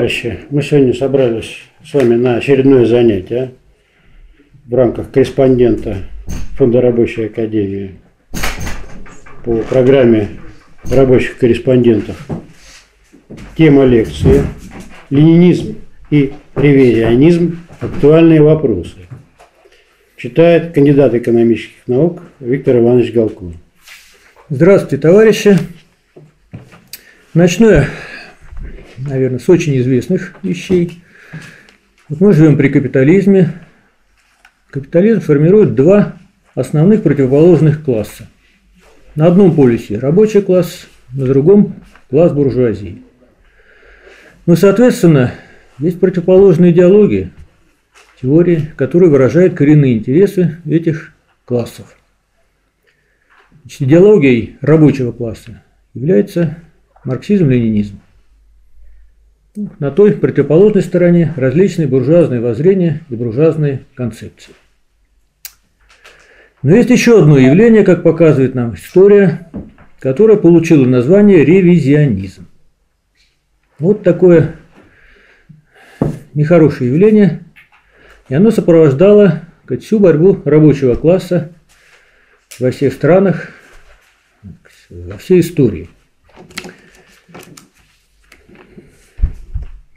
Товарищи, мы сегодня собрались с вами на очередное занятие в рамках корреспондента Фонда рабочей академии по программе рабочих корреспондентов. Тема лекции «Ленинизм и ревизионизм. Актуальные вопросы». Читает кандидат экономических наук Виктор Иванович Галкун. Здравствуйте, товарищи. Начну я, наверное, с очень известных вещей. Вот мы живем при капитализме. Капитализм формирует два основных противоположных класса. На одном полюсе рабочий класс, на другом класс буржуазии. Ну, соответственно, есть противоположные идеологии, теории, которые выражают коренные интересы этих классов. Значит, идеологией рабочего класса является марксизм-ленинизм. На той противоположной стороне различные буржуазные воззрения и буржуазные концепции. Но есть еще одно явление, как показывает нам история, которое получило название ревизионизм. Вот такое нехорошее явление, и оно сопровождало сказать, всю борьбу рабочего класса во всех странах, во всей истории –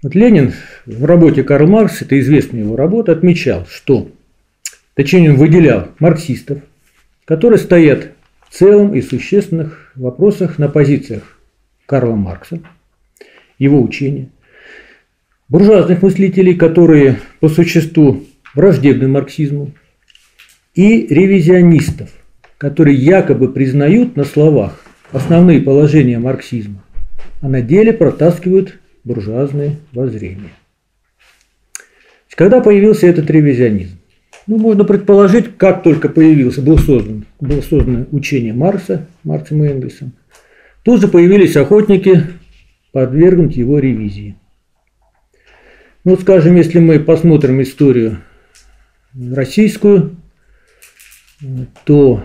Вот Ленин в работе Карл Маркс, это известная его работа, отмечал, что, точнее он выделял марксистов, которые стоят в целом и существенных вопросах на позициях Карла Маркса, его учения, буржуазных мыслителей, которые по существу враждебны марксизму, и ревизионистов, которые якобы признают на словах основные положения марксизма, а на деле протаскивают буржуазные воззрения. Когда появился этот ревизионизм? Ну, можно предположить, как только появился, был создан, было создано учение Марса, Марсом и Энгельсом, тут же появились охотники подвергнуть его ревизии. Ну, скажем, если мы посмотрим историю российскую, то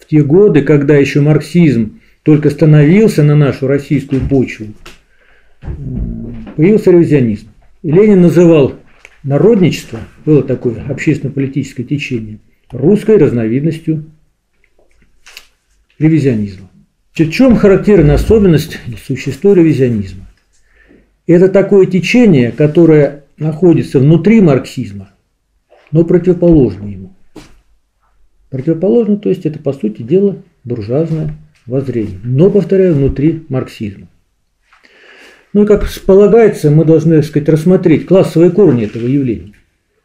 в те годы, когда еще марксизм только становился на нашу российскую почву, появился ревизионизм. И Ленин называл народничество, было такое общественно-политическое течение, русской разновидностью ревизионизма. В чем характерна особенность существа ревизионизма? Это такое течение, которое находится внутри марксизма, но противоположно ему. Противоположно, то есть это по сути дела буржуазное воззрение, но, повторяю, внутри марксизма. Ну и как полагается, мы должны, так сказать, рассмотреть классовые корни этого явления.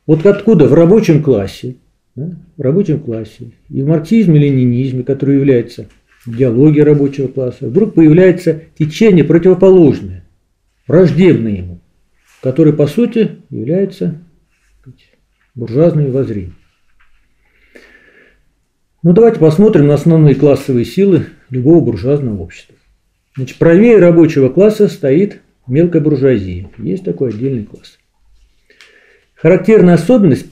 Вот откуда в рабочем классе, да, в рабочем классе и в марксизме, ленинизме, который является идеологией рабочего класса, вдруг появляется течение противоположное, враждебное ему, которое по сути является буржуазными воззрениями. Ну давайте посмотрим на основные классовые силы любого буржуазного общества. Значит, правее рабочего класса стоит мелкая буржуазия. Есть такой отдельный класс. Характерная особенность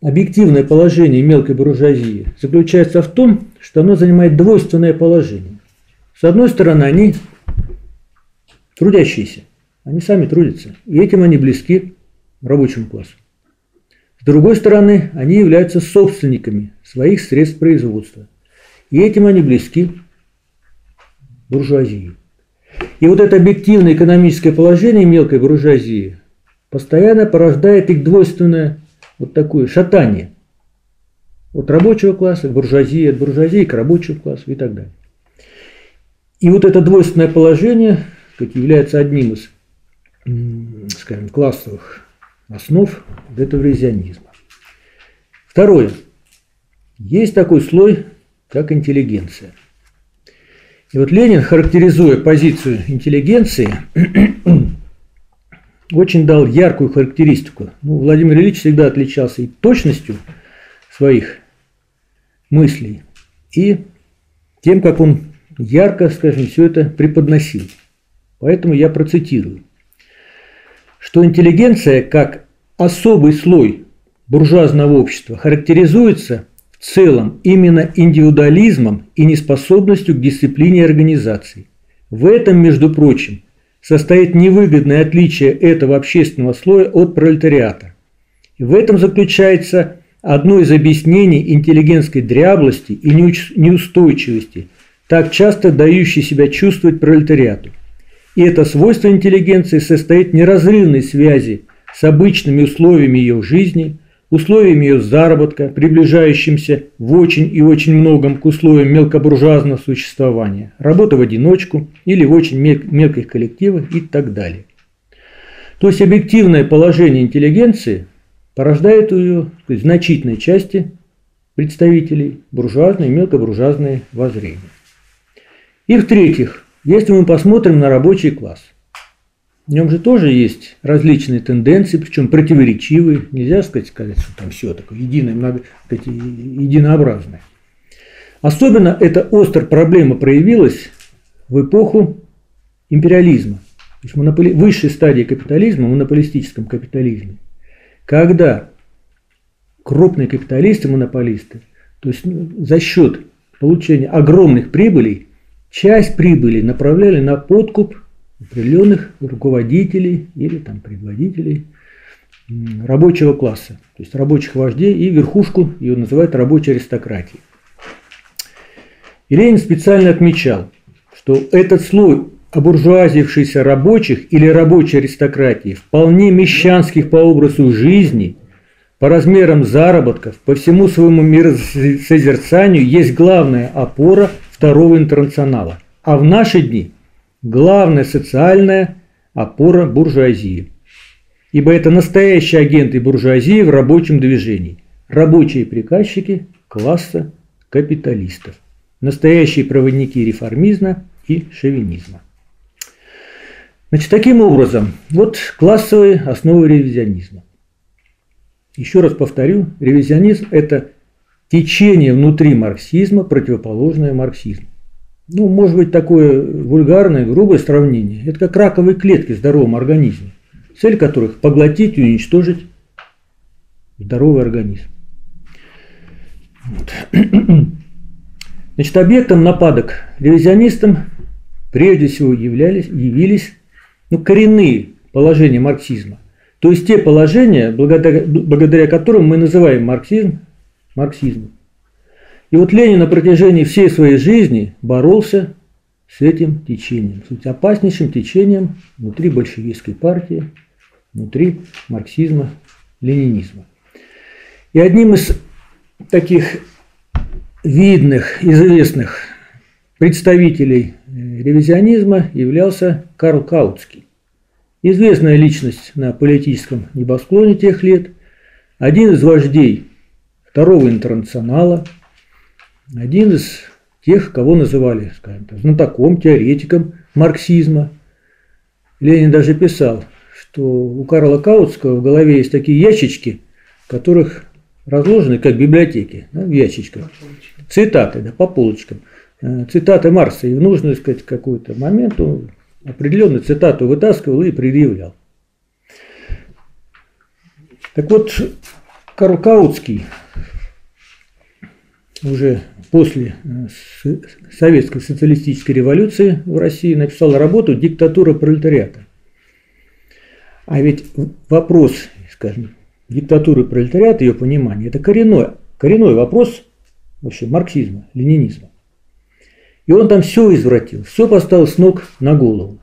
объективное положение мелкой буржуазии заключается в том, что оно занимает двойственное положение. С одной стороны, они трудящиеся, они сами трудятся, и этим они близки рабочему классу. С другой стороны, они являются собственниками своих средств производства, и этим они близки буржуазии. И вот это объективное экономическое положение мелкой буржуазии постоянно порождает их двойственное вот такое шатание от рабочего класса к буржуазии, от буржуазии к рабочему классу и так далее. И вот это двойственное положение как является одним из, скажем, классовых основ этого ревизионизма. Второе. Есть такой слой, как интеллигенция – и вот Ленин, характеризуя позицию интеллигенции, очень дал яркую характеристику. Ну, Владимир Ильич всегда отличался и точностью своих мыслей, и тем, как он ярко, скажем, все это преподносил. Поэтому я процитирую, что интеллигенция как особый слой буржуазного общества характеризуется в целом именно индивидуализмом и неспособностью к дисциплине организации. В этом, между прочим, состоит невыгодное отличие этого общественного слоя от пролетариата. И в этом заключается одно из объяснений интеллигентской дряблости и неустойчивости, так часто дающей себя чувствовать пролетариату. И это свойство интеллигенции состоит в неразрывной связи с обычными условиями ее жизни, условиями ее заработка, приближающимся в очень и очень многом к условиям мелкобуржуазного существования, работа в одиночку или в очень мелких коллективах и так далее. То есть объективное положение интеллигенции порождает у ее сказать, значительной части представителей буржуазные и мелкобуржуазные воззрения. И в-третьих, если мы посмотрим на рабочий класс, в нем же тоже есть различные тенденции, причем противоречивые. Нельзя сказать, сказать что там все такое единое, много, сказать, единообразное. Особенно эта острая проблема проявилась в эпоху империализма, то есть монополи... высшей стадии капитализма, монополистическом капитализме – когда крупные капиталисты, монополисты, то есть ну, за счет получения огромных прибылей, часть прибыли направляли на подкуп определенных руководителей или там предводителей рабочего класса, то есть рабочих вождей и верхушку ее называют рабочей аристократией. И Ленин специально отмечал, что этот слой обуржуазившихся рабочих или рабочей аристократии, вполне мещанских по образу жизни, по размерам заработков, по всему своему миросозерцанию есть главная опора второго интернационала. А в наши дни главная социальная опора буржуазии. Ибо это настоящие агенты буржуазии в рабочем движении. Рабочие приказчики класса капиталистов. Настоящие проводники реформизма и шовинизма. Значит, таким образом, вот классовые основы ревизионизма. Еще раз повторю, ревизионизм – это течение внутри марксизма, противоположное марксизму. Ну, может быть, такое вульгарное, грубое сравнение. Это как раковые клетки в здоровом организме, цель которых – поглотить и уничтожить здоровый организм. Вот. Значит, объектом нападок ревизионистам прежде всего являлись, явились ну, коренные положения марксизма. То есть те положения, благодаря, благодаря которым мы называем марксизм марксизмом. И вот Ленин на протяжении всей своей жизни боролся с этим течением, с опаснейшим течением внутри большевистской партии, внутри марксизма, ленинизма. И одним из таких видных, известных представителей э, ревизионизма являлся Карл Каутский. Известная личность на политическом небосклоне тех лет, один из вождей второго интернационала, один из тех, кого называли, скажем так, знатоком, теоретиком марксизма. Ленин даже писал, что у Карла Каутского в голове есть такие ящички, которых разложены как библиотеки, да, в ящичках. Цитаты, да, по полочкам. Э, цитаты Марса. И в нужный, сказать, какой-то момент он определенную цитату вытаскивал и предъявлял. Так вот, Карл Каутский уже после э, советской социалистической революции в России написал работу «Диктатура пролетариата». А ведь вопрос, скажем, диктатуры пролетариата, ее понимание, это коренной, коренной вопрос вообще марксизма, ленинизма. И он там все извратил, все поставил с ног на голову.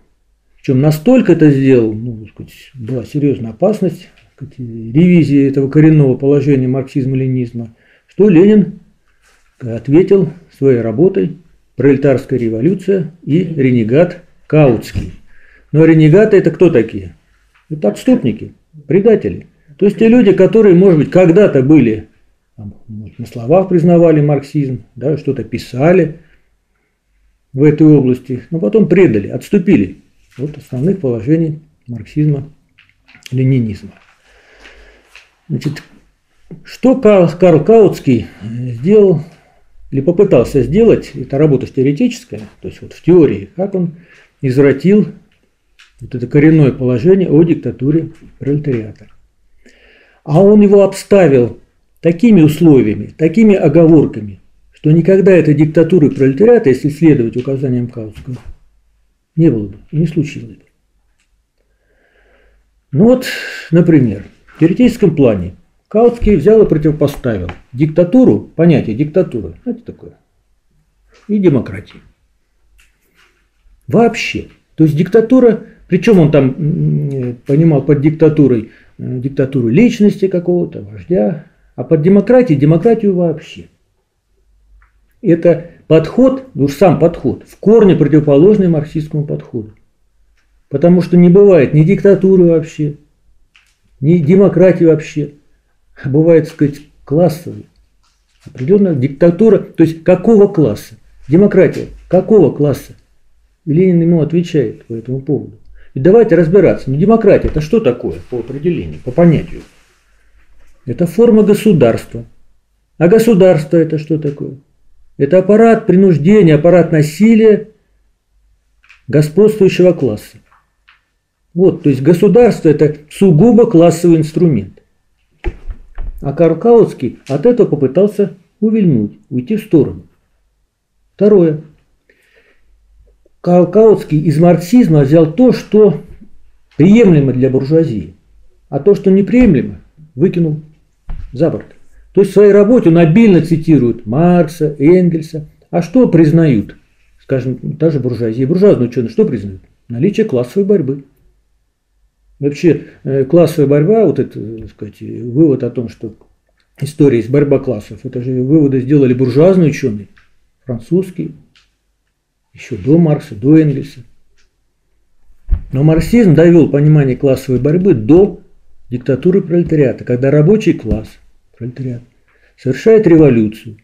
Причем настолько это сделал, ну, сказать, была серьезная опасность ревизии этого коренного положения марксизма-ленинизма, что Ленин ответил своей работой «Пролетарская революция» и «Ренегат Каутский». Но ренегаты это кто такие? Это отступники, предатели. То есть те люди, которые, может быть, когда-то были, на словах признавали марксизм, да, что-то писали, в этой области, но потом предали, отступили от основных положений марксизма, ленинизма. Значит, что Карл Каутский сделал или попытался сделать, это работа теоретическая, то есть вот в теории, как он извратил вот это коренное положение о диктатуре пролетариата. А он его обставил такими условиями, такими оговорками, что никогда этой диктатуры пролетариата, если следовать указаниям Каутского, не было бы и не случилось бы. Ну вот, например, в теоретическом плане Каутский взял и противопоставил диктатуру, понятие диктатуры, знаете такое, и демократии. Вообще. То есть диктатура, причем он там понимал под диктатурой э, диктатуру личности какого-то, вождя, а под демократией демократию вообще. Это подход, ну сам подход, в корне противоположный марксистскому подходу. Потому что не бывает ни диктатуры вообще, ни демократии вообще. Бывает, так сказать, классовый. Определенная диктатура, то есть какого класса? Демократия какого класса? И Ленин ему отвечает по этому поводу. И давайте разбираться. Ну, демократия это что такое по определению, по понятию? Это форма государства. А государство это что такое? Это аппарат принуждения, аппарат насилия господствующего класса. Вот, то есть государство – это сугубо классовый инструмент. А Карл Каутский от этого попытался увильнуть, уйти в сторону. Второе. Карл Каутский из марксизма взял то, что приемлемо для буржуазии, а то, что неприемлемо, выкинул за борт. То есть в своей работе он обильно цитирует Маркса, Энгельса. А что признают? Скажем, та же буржуазия, буржуазные ученые, что признают? Наличие классовой борьбы. Вообще э, классовая борьба, вот это, так сказать, вывод о том, что история есть борьба классов, это же выводы сделали буржуазные ученые, французские, еще до Маркса, до Энгельса. Но марксизм довел понимание классовой борьбы до диктатуры пролетариата, когда рабочий класс, пролетариат, совершает революцию,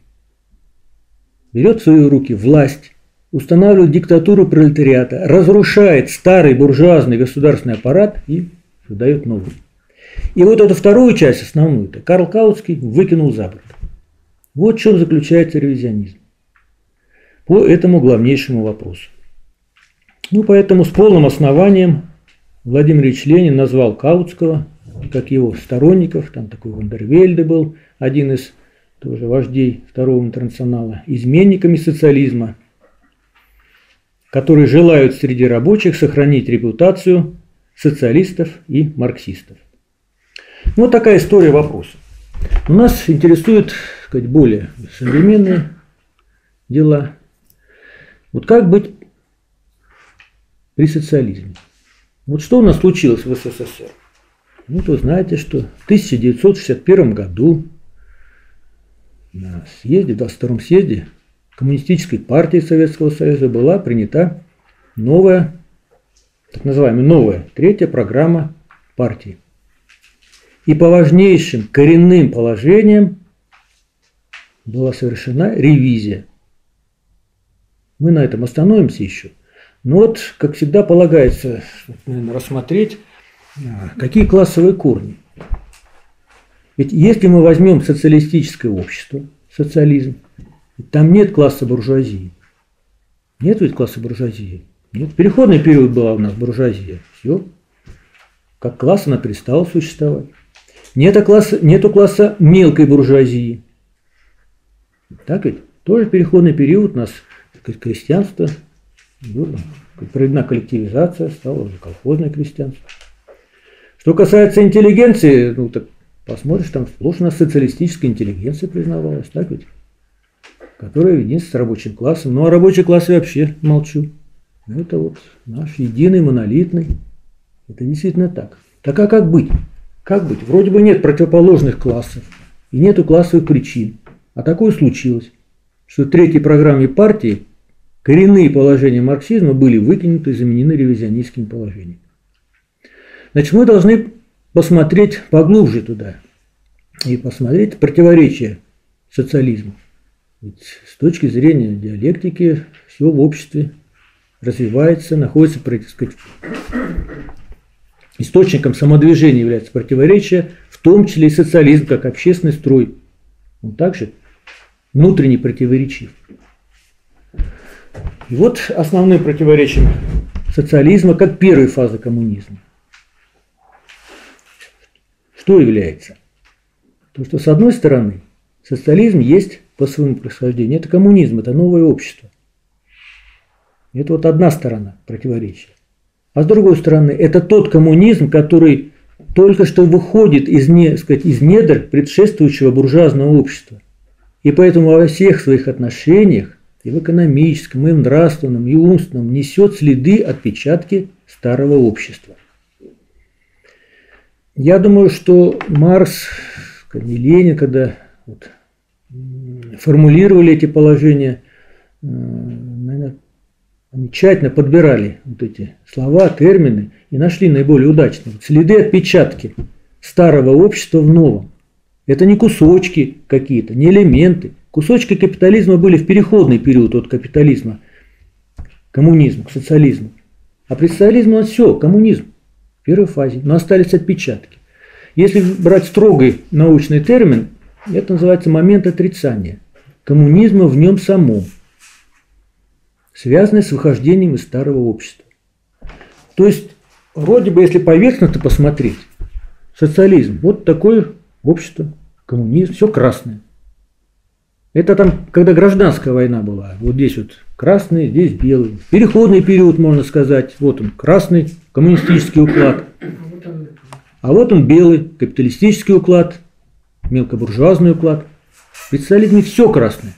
берет в свои руки власть, устанавливает диктатуру пролетариата, разрушает старый буржуазный государственный аппарат и создает новый. И вот эту вторую часть, основную, -то, Карл Каутский выкинул за борт. Вот в чем заключается ревизионизм. По этому главнейшему вопросу. Ну, поэтому с полным основанием Владимир Ильич Ленин назвал Каутского, как его сторонников, там такой Вандервельде был, один из тоже вождей Второго интернационала, изменниками социализма, которые желают среди рабочих сохранить репутацию социалистов и марксистов. Вот такая история вопроса. У нас интересуют сказать, более современные дела. Вот как быть при социализме? Вот что у нас случилось в СССР? Ну, вы знаете, что в 1961 году на съезде, 22 съезде Коммунистической партии Советского Союза была принята новая, так называемая новая, третья программа партии. И по важнейшим коренным положениям была совершена ревизия. Мы на этом остановимся еще. Но вот, как всегда, полагается наверное, рассмотреть, а, какие классовые корни. Ведь если мы возьмем социалистическое общество, социализм, там нет класса буржуазии. Нет ведь класса буржуазии. Нет. Переходный период была у нас буржуазия. Все. Как класс она перестала существовать. Нет класса, нету класса мелкой буржуазии. Так ведь? Тоже переходный период у нас крестьянство, ну, проведена коллективизация, стало уже колхозное крестьянство. Что касается интеллигенции, ну так посмотришь, там сплошь у нас социалистическая интеллигенция признавалась, так ведь? Которая единство с рабочим классом. Ну, о рабочем классе вообще молчу. Это вот наш единый, монолитный. Это действительно так. Так а как быть? Как быть? Вроде бы нет противоположных классов и нету классовых причин. А такое случилось, что в третьей программе партии коренные положения марксизма были выкинуты и заменены ревизионистскими положениями. Значит, мы должны посмотреть поглубже туда и посмотреть противоречия социализма. Ведь с точки зрения диалектики все в обществе развивается, находится, так сказать, источником самодвижения является противоречие, в том числе и социализм как общественный строй. Он также внутренне противоречив. И вот основные противоречия социализма как первой фазы коммунизма. Что является? То, что с одной стороны социализм есть по своему происхождению. Это коммунизм, это новое общество. Это вот одна сторона противоречия. А с другой стороны, это тот коммунизм, который только что выходит из, не, сказать, из недр предшествующего буржуазного общества. И поэтому во всех своих отношениях, и в экономическом, и в нравственном, и умственном, несет следы отпечатки старого общества. Я думаю, что Марс, и Ленин, когда вот, формулировали эти положения, э, наверное, тщательно подбирали вот эти слова, термины и нашли наиболее удачные. Следы отпечатки старого общества в новом. Это не кусочки какие-то, не элементы. Кусочки капитализма были в переходный период от капитализма к коммунизму, к социализму. А при социализме он все, коммунизм в первой фазе, но остались отпечатки. Если брать строгий научный термин, это называется момент отрицания коммунизма в нем самом, связанный с выхождением из старого общества. То есть, вроде бы, если поверхностно посмотреть, социализм, вот такое общество, коммунизм, все красное. Это там, когда гражданская война была. Вот здесь вот красный, здесь белый. Переходный период, можно сказать. Вот он, красный, коммунистический уклад. А вот он белый, капиталистический уклад, мелкобуржуазный уклад. Социализме все красное.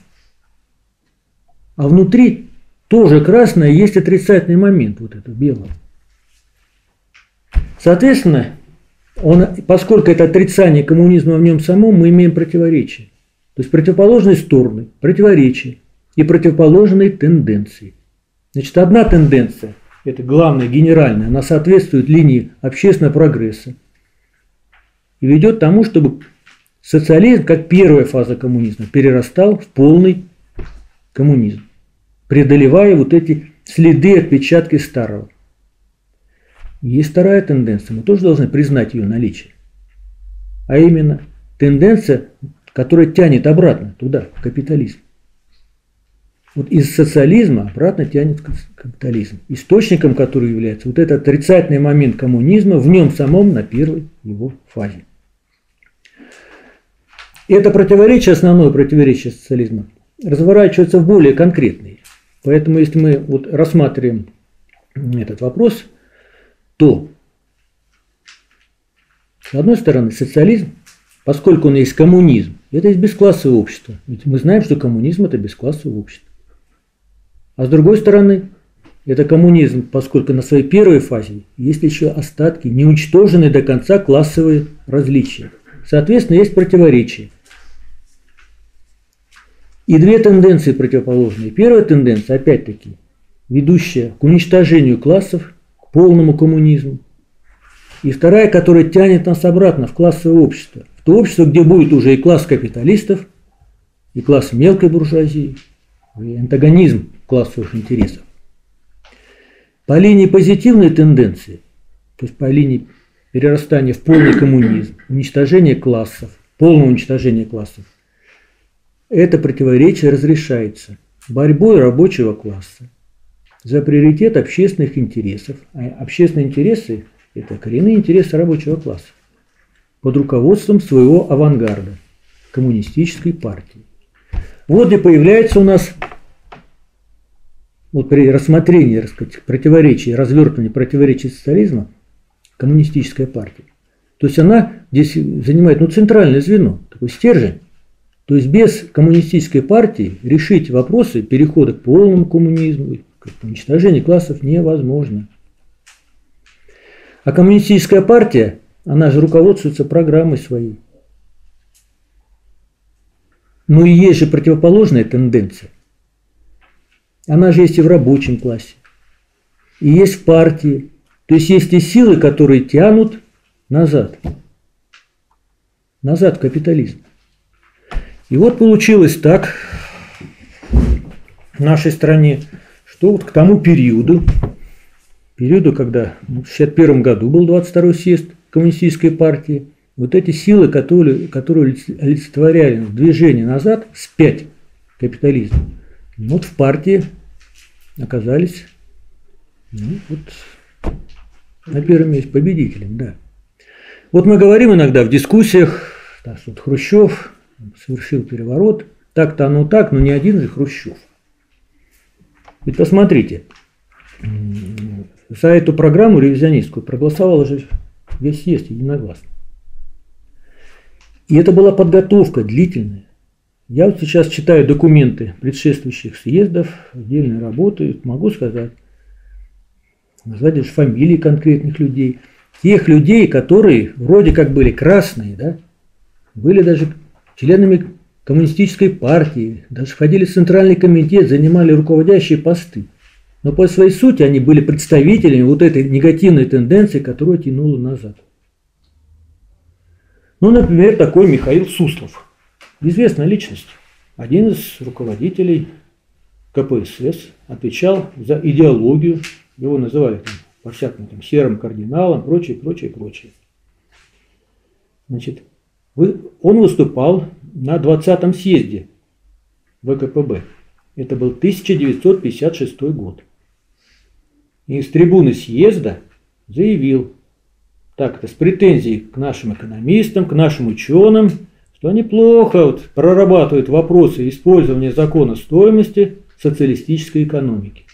А внутри тоже красное есть отрицательный момент вот этого белого. Соответственно, он, поскольку это отрицание коммунизма в нем самом, мы имеем противоречие. То есть противоположные стороны, противоречия и противоположные тенденции. Значит, одна тенденция, это главная, генеральная, она соответствует линии общественного прогресса и ведет к тому, чтобы социализм, как первая фаза коммунизма, перерастал в полный коммунизм, преодолевая вот эти следы, отпечатки старого. Есть вторая тенденция, мы тоже должны признать ее наличие. А именно тенденция, которая тянет обратно туда, в капитализм. Вот из социализма обратно тянет капитализм. Источником который является вот этот отрицательный момент коммунизма в нем самом на первой его фазе. И это противоречие, основное противоречие социализма, разворачивается в более конкретные. Поэтому если мы вот рассматриваем этот вопрос, то с одной стороны социализм, поскольку он есть коммунизм, это есть бесклассовое общество. Ведь мы знаем, что коммунизм это бесклассовое общество. А с другой стороны, это коммунизм, поскольку на своей первой фазе есть еще остатки, не уничтоженные до конца классовые различия. Соответственно, есть противоречия. И две тенденции противоположные. Первая тенденция, опять-таки, ведущая к уничтожению классов, к полному коммунизму. И вторая, которая тянет нас обратно в классовое общество. В то общество, где будет уже и класс капиталистов, и класс мелкой буржуазии, и антагонизм классовых интересов. По линии позитивной тенденции, то есть по линии перерастания в полный коммунизм, уничтожение классов, полное уничтожение классов, это противоречие разрешается борьбой рабочего класса за приоритет общественных интересов. А общественные интересы – это коренные интересы рабочего класса под руководством своего авангарда – коммунистической партии. Вот где появляется у нас вот при рассмотрении так сказать, противоречий, развертывании противоречий социализма коммунистическая партия. То есть она здесь занимает ну, центральное звено, такой стержень. То есть без коммунистической партии решить вопросы перехода к полному коммунизму, к уничтожению классов невозможно. А коммунистическая партия, она же руководствуется программой своей. Но и есть же противоположная тенденция. Она же есть и в рабочем классе, и есть в партии. То есть есть и силы, которые тянут назад. Назад в капитализм. И вот получилось так в нашей стране, что вот к тому периоду, периоду, когда в 1961 году был 22-й съезд коммунистической партии, вот эти силы, которые, которые олицетворяли движение назад, спять капитализм, вот в партии оказались ну, вот, на первом месте победителем, да. Вот мы говорим иногда в дискуссиях, да, вот Хрущев совершил переворот. Так-то оно так, но не один же Хрущев. Ведь посмотрите, за эту программу ревизионистскую проголосовало же весь съезд единогласно. И это была подготовка длительная. Я вот сейчас читаю документы предшествующих съездов, отдельные работы, могу сказать, назвать даже фамилии конкретных людей, тех людей, которые вроде как были красные, да, были даже членами коммунистической партии, даже входили в Центральный комитет, занимали руководящие посты. Но по своей сути они были представителями вот этой негативной тенденции, которая тянула назад. Ну, например, такой Михаил Суслов. Известная личность. Один из руководителей КПСС отвечал за идеологию, его называли там, по всякому там, серым кардиналом, прочее, прочее, прочее. Значит, он выступал на 20-м съезде ВКПБ. Это был 1956 год. И с трибуны съезда заявил, так это с претензией к нашим экономистам, к нашим ученым, что они плохо вот прорабатывают вопросы использования закона стоимости социалистической экономики.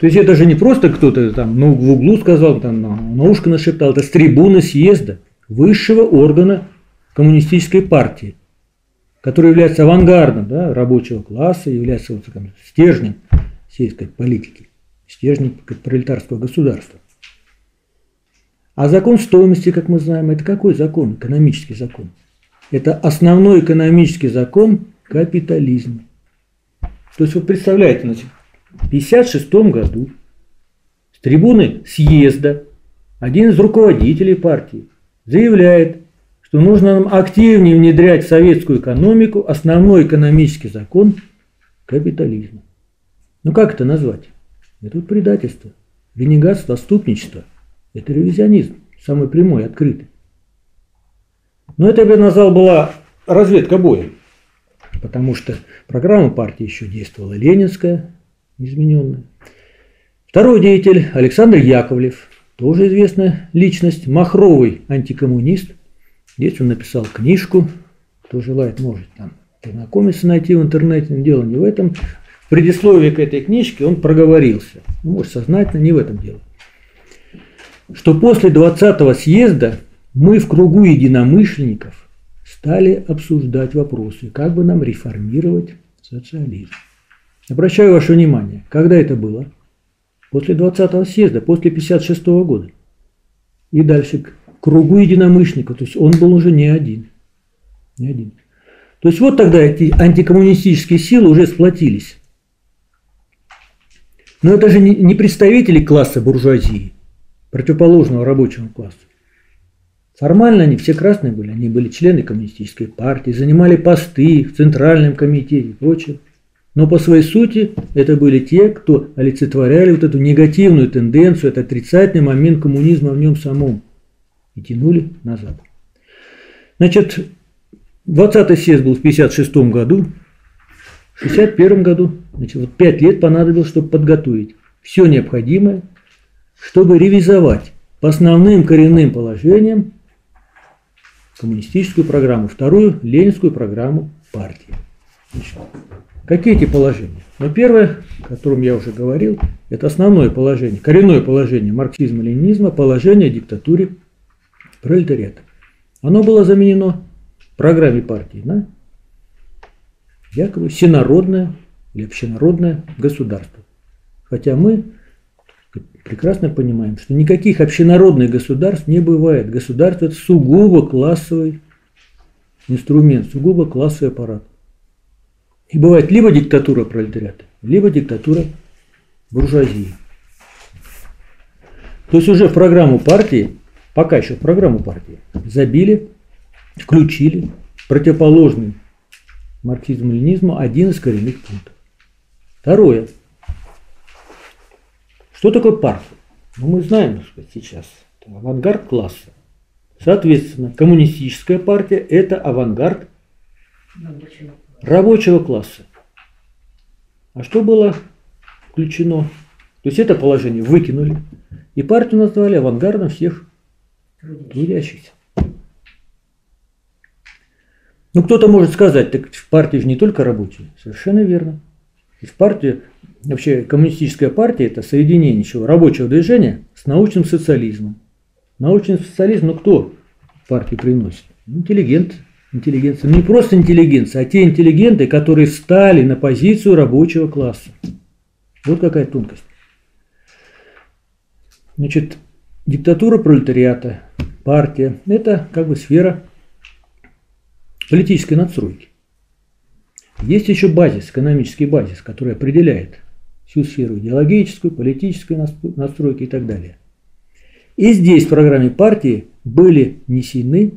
То есть это же не просто кто-то там ну, в углу сказал, там на, на ушко нашептал, это с трибуны съезда высшего органа коммунистической партии, который является авангардом да, рабочего класса, является вот, там, стержнем сельской политики, стержнем пролетарского государства. А закон стоимости, как мы знаем, это какой закон? Экономический закон. Это основной экономический закон капитализма. То есть вы представляете, значит, в 1956 году с трибуны съезда один из руководителей партии заявляет, что нужно нам активнее внедрять в советскую экономику основной экономический закон капитализма. Ну как это назвать? Это вот предательство, ренегатство, отступничество – это ревизионизм, самый прямой, открытый. Но это, я бы назвал, была разведка боя. Потому что программа партии еще действовала ленинская, измененная. Второй деятель Александр Яковлев, тоже известная личность, махровый антикоммунист. Здесь он написал книжку, кто желает, может там познакомиться, найти в интернете, но дело не в этом. В предисловии к этой книжке он проговорился. Ну, может, сознательно, не в этом дело что после 20-го съезда мы в кругу единомышленников стали обсуждать вопросы, как бы нам реформировать социализм. Обращаю ваше внимание, когда это было? После 20-го съезда, после 56 -го года. И дальше к кругу единомышленников, то есть он был уже не один. Не один. То есть вот тогда эти антикоммунистические силы уже сплотились. Но это же не представители класса буржуазии противоположного рабочему классу. Формально они все красные были, они были члены коммунистической партии, занимали посты в Центральном комитете и прочее. Но по своей сути это были те, кто олицетворяли вот эту негативную тенденцию, этот отрицательный момент коммунизма в нем самом и тянули назад. Значит, 20-й съезд был в 1956 году, в 1961 году, значит, вот 5 лет понадобилось, чтобы подготовить все необходимое чтобы ревизовать по основным коренным положениям коммунистическую программу, вторую ленинскую программу партии. Значит, какие эти положения? Ну, первое, о котором я уже говорил, это основное положение, коренное положение марксизма-ленинизма, положение о диктатуре пролетариата. Оно было заменено в программе партии на якобы всенародное или общенародное государство. Хотя мы прекрасно понимаем, что никаких общенародных государств не бывает. Государство – это сугубо классовый инструмент, сугубо классовый аппарат. И бывает либо диктатура пролетариата, либо диктатура буржуазии. То есть уже в программу партии, пока еще в программу партии, забили, включили противоположный марксизму-ленизму один из коренных пунктов. Второе. Что такое партия? Ну, мы знаем что сейчас. Это авангард класса. Соответственно, коммунистическая партия – это авангард рабочего, класса. А что было включено? То есть это положение выкинули. И партию назвали авангардом всех трудящихся. Ну, кто-то может сказать, так в партии же не только рабочие. Совершенно верно. И в партии Вообще коммунистическая партия – это соединение чего? Рабочего движения с научным социализмом. Научный социализм, ну кто партию приносит? Интеллигент, интеллигенция. Ну не просто интеллигенция, а те интеллигенты, которые встали на позицию рабочего класса. Вот какая тонкость. Значит, диктатура пролетариата, партия – это как бы сфера политической надстройки. Есть еще базис, экономический базис, который определяет всю сферу идеологическую, политическую настройки и так далее. И здесь в программе партии были внесены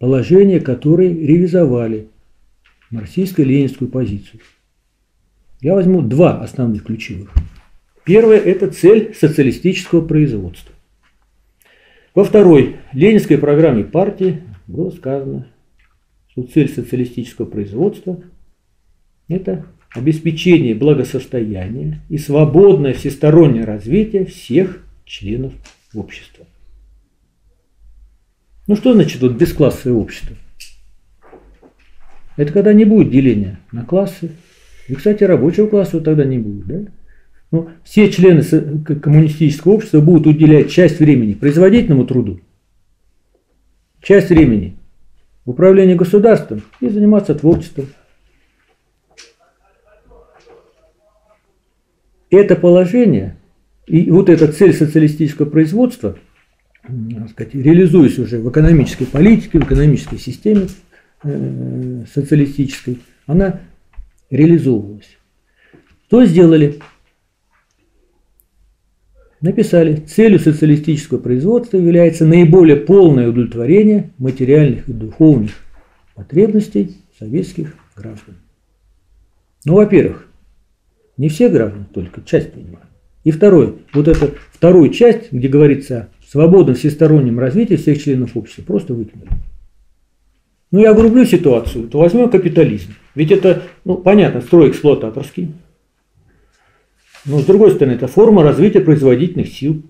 положения, которые ревизовали марксистско-ленинскую позицию. Я возьму два основных ключевых. Первое – это цель социалистического производства. Во второй ленинской программе партии было сказано, что цель социалистического производства – это обеспечение благосостояния и свободное всестороннее развитие всех членов общества. Ну что значит вот бесклассовое общество? Это когда не будет деления на классы. И, кстати, рабочего класса тогда не будет. Да? Ну, все члены коммунистического общества будут уделять часть времени производительному труду, часть времени управлению государством и заниматься творчеством. Это положение и вот эта цель социалистического производства, сказать, реализуясь уже в экономической политике, в экономической системе э, социалистической, она реализовывалась. Что сделали? Написали, целью социалистического производства является наиболее полное удовлетворение материальных и духовных потребностей советских граждан. Ну, во-первых, не все граждане, только часть понимают. И второе, вот эту вторую часть, где говорится о свободном всестороннем развитии всех членов общества, просто выкинули. Ну, я огрублю ситуацию, то возьмем капитализм. Ведь это, ну, понятно, строй эксплуататорский. Но, с другой стороны, это форма развития производительных сил.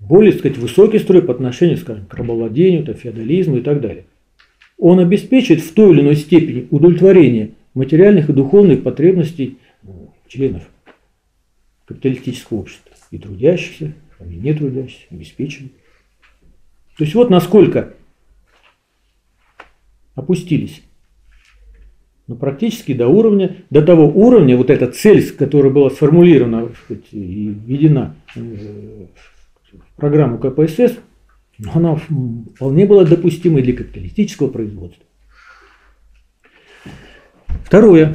Более, так сказать, высокий строй по отношению, скажем, к рабовладению, то, феодализму и так далее. Он обеспечивает в той или иной степени удовлетворение материальных и духовных потребностей ну, членов капиталистического общества. И трудящихся, и не трудящихся, обеспеченных. То есть вот насколько опустились. Но ну, практически до уровня, до того уровня, вот эта цель, которая была сформулирована сказать, и введена э, в программу КПСС, она вполне была допустимой для капиталистического производства. Второе.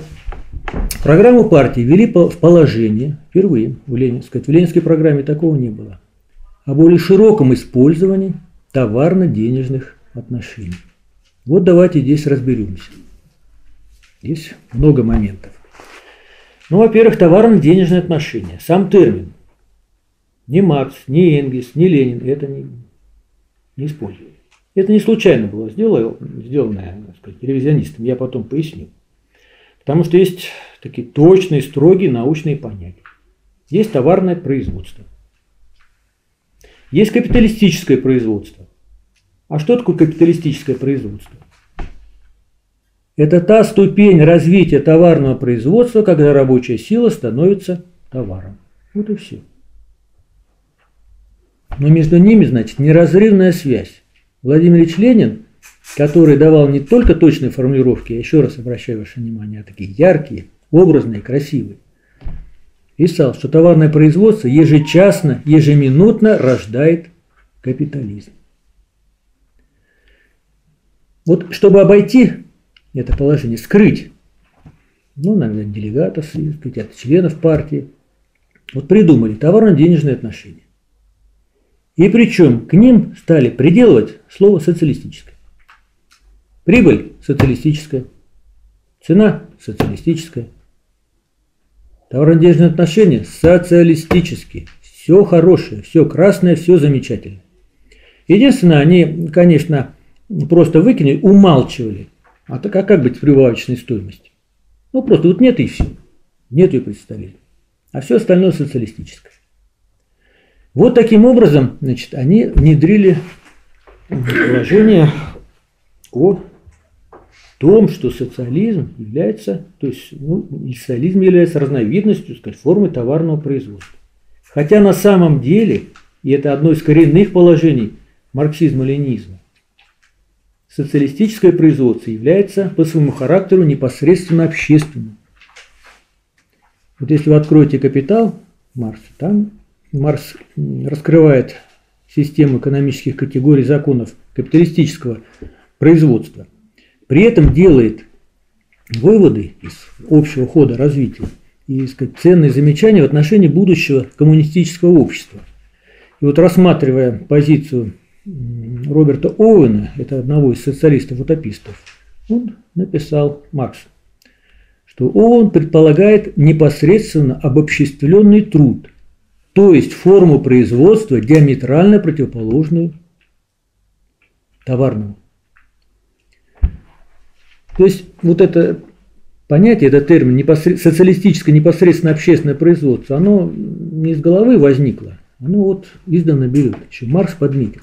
Программу партии ввели в положение, впервые в, Ленин, сказать, в ленинской программе такого не было, о более широком использовании товарно-денежных отношений. Вот давайте здесь разберемся. Здесь много моментов. Ну, во-первых, товарно-денежные отношения. Сам термин. Ни Маркс, ни Энгельс, ни Ленин это не, не использовали. Это не случайно было сделано, так сказать, ревизионистом, я потом поясню. Потому что есть такие точные, строгие научные понятия. Есть товарное производство. Есть капиталистическое производство. А что такое капиталистическое производство? Это та ступень развития товарного производства, когда рабочая сила становится товаром. Вот и все. Но между ними, значит, неразрывная связь. Владимир Ильич Ленин который давал не только точные формулировки, я еще раз обращаю ваше внимание, а такие яркие, образные, красивые, писал, что товарное производство ежечасно, ежеминутно рождает капитализм. Вот чтобы обойти это положение, скрыть, ну, наверное, делегатов, сказать, членов партии, вот придумали товарно-денежные отношения. И причем к ним стали приделывать слово социалистическое. Прибыль социалистическая, цена социалистическая. Товарно-денежные отношения социалистические. Все хорошее, все красное, все замечательное. Единственное, они, конечно, просто выкинули, умалчивали. А так а как быть прибавочной стоимостью? Ну, просто вот нет и все. Нет ее представителей. А все остальное социалистическое. Вот таким образом, значит, они внедрили положение о том, что социализм является, то есть ну, социализм является разновидностью, сказать, формы товарного производства. Хотя на самом деле и это одно из коренных положений марксизма-ленизма. Социалистическое производство является по своему характеру непосредственно общественным. Вот если вы откроете «Капитал» Марса, там Марс раскрывает систему экономических категорий законов капиталистического производства. При этом делает выводы из общего хода развития и сказать, ценные замечания в отношении будущего коммунистического общества. И вот рассматривая позицию Роберта Оуэна, это одного из социалистов-утопистов, он написал Маркс, что Оуэн предполагает непосредственно обобществленный труд, то есть форму производства диаметрально противоположную товарному. То есть вот это понятие, этот термин непосред... социалистическое непосредственно общественное производство, оно не из головы возникло, оно вот издавна берет, еще Маркс подметил.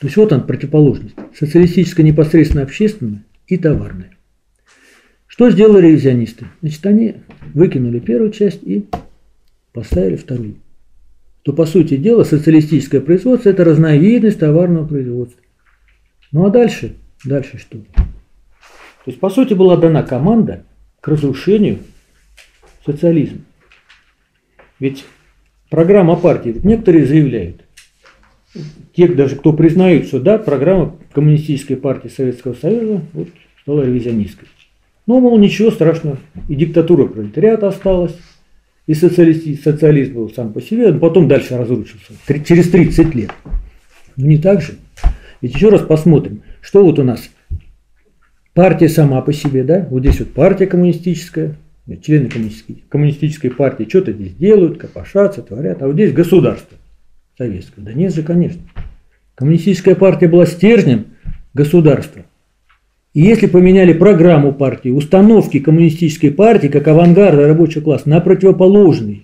То есть вот он противоположность. Социалистическое непосредственно общественное и товарное. Что сделали ревизионисты? Значит, они выкинули первую часть и поставили вторую. То, по сути дела, социалистическое производство – это разновидность товарного производства. Ну а дальше? Дальше что? То есть, по сути, была дана команда к разрушению социализма. Ведь программа партии, некоторые заявляют, те даже, кто признают, что да, программа Коммунистической партии Советского Союза вот, стала ревизионистской. Ну, мол, ничего страшного, и диктатура пролетариата осталась, и социализм, социализм был сам по себе, но потом дальше разрушился, через 30 лет. Не так же. Ведь еще раз посмотрим, что вот у нас партия сама по себе, да, вот здесь вот партия коммунистическая, члены коммунистической, коммунистической партии что-то здесь делают, копошатся, творят, а вот здесь государство советское. Да нет же, конечно. Коммунистическая партия была стержнем государства. И если поменяли программу партии, установки коммунистической партии, как авангарда рабочего класса, на противоположные,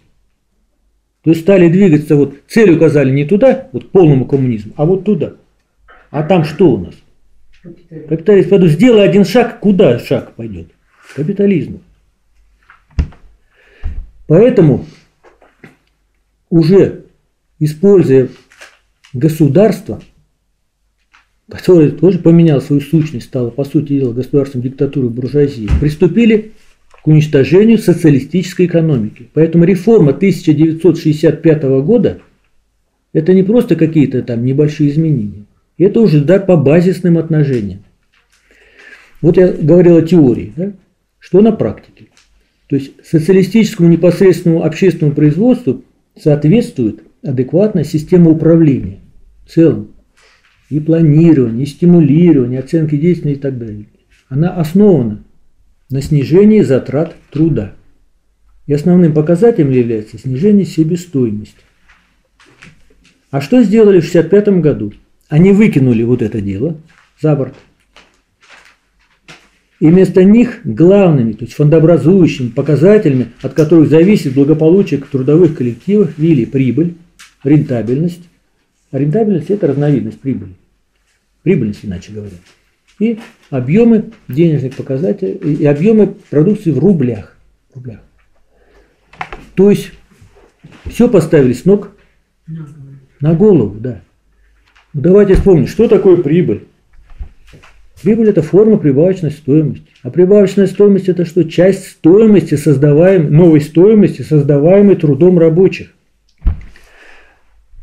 то есть стали двигаться, вот цель указали не туда, вот полному коммунизму, а вот туда – а там что у нас? Капитализм. Поэтому сделай один шаг, куда шаг пойдет? К капитализму. Поэтому уже используя государство, которое тоже поменяло свою сущность, стало, по сути дела, государством диктатуры буржуазии, приступили к уничтожению социалистической экономики. Поэтому реформа 1965 года – это не просто какие-то там небольшие изменения. Это уже да, по базисным отношениям. Вот я говорил о теории, да? что на практике. То есть социалистическому непосредственному общественному производству соответствует адекватная система управления в целом. И планирование, и стимулирование, оценки действий и так далее. Она основана на снижении затрат труда. И основным показателем является снижение себестоимости. А что сделали в 1965 году? Они выкинули вот это дело за борт. И вместо них главными, то есть фондообразующими показателями, от которых зависит благополучие трудовых коллективов, ввели прибыль, рентабельность. А рентабельность – это разновидность прибыли. Прибыльность, иначе говоря. И объемы денежных показателей, и объемы продукции в рублях. В рублях. То есть все поставили с ног на голову, да. Ну, давайте вспомним, что такое прибыль. Прибыль – это форма прибавочной стоимости. А прибавочная стоимость – это что? Часть стоимости, создаваемой, новой стоимости, создаваемой трудом рабочих.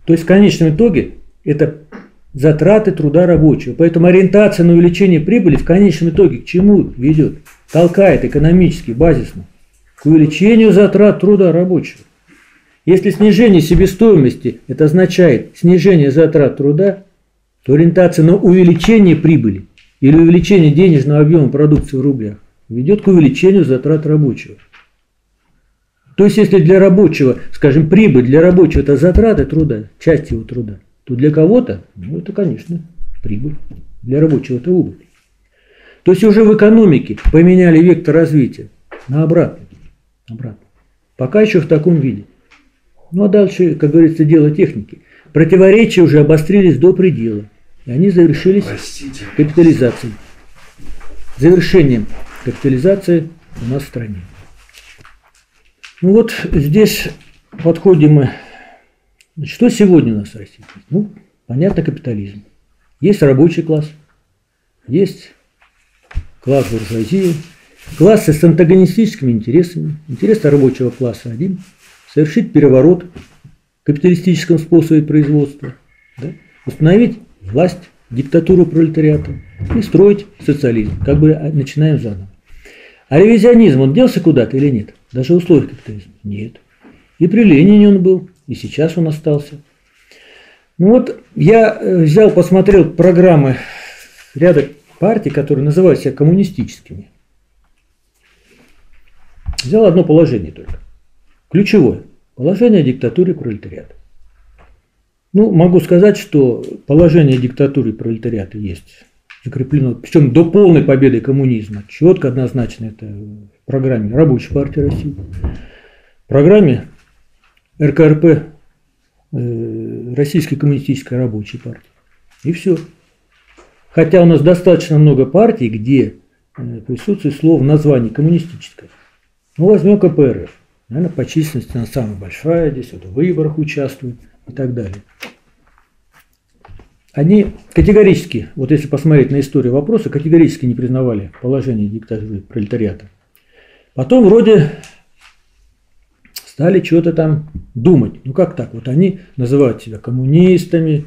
То есть в конечном итоге это затраты труда рабочего. Поэтому ориентация на увеличение прибыли в конечном итоге к чему ведет? Толкает экономически, базисно. К увеличению затрат труда рабочего. Если снижение себестоимости это означает снижение затрат труда, то ориентация на увеличение прибыли или увеличение денежного объема продукции в рублях ведет к увеличению затрат рабочего. То есть, если для рабочего, скажем, прибыль для рабочего это затраты труда, часть его труда, то для кого-то, ну это, конечно, прибыль. Для рабочего это убыль. То есть уже в экономике поменяли вектор развития на обратный. обратный. Пока еще в таком виде. Ну а дальше, как говорится, дело техники. Противоречия уже обострились до предела. И они завершились Простите. капитализацией. Завершением капитализации у нас в стране. Ну вот здесь подходим мы. Что сегодня у нас в России? Ну, понятно, капитализм. Есть рабочий класс, есть класс буржуазии, классы с антагонистическими интересами. Интерес рабочего класса один – совершить переворот капиталистическом способе производства, да? установить власть, диктатуру пролетариата и строить социализм. Как бы начинаем заново. А ревизионизм, он делся куда-то или нет? Даже в условиях капитализма? Нет. И при Ленине он был, и сейчас он остался. Ну вот я э, взял, посмотрел программы ряда партий, которые называют себя коммунистическими. Взял одно положение только. Ключевое. Положение о диктатуре пролетариата. Ну, могу сказать, что положение диктатуры пролетариата есть закреплено, причем до полной победы коммунизма, четко, однозначно, это в программе Рабочей партии России, в программе РКРП э, Российской коммунистической рабочей партии. И все. Хотя у нас достаточно много партий, где э, присутствует слово в названии коммунистическое. Ну, возьмем КПРФ. Наверное, по численности она самая большая здесь, вот в выборах участвует и так далее. Они категорически, вот если посмотреть на историю вопроса, категорически не признавали положение диктатуры пролетариата. Потом вроде стали что-то там думать. Ну как так? Вот они называют себя коммунистами,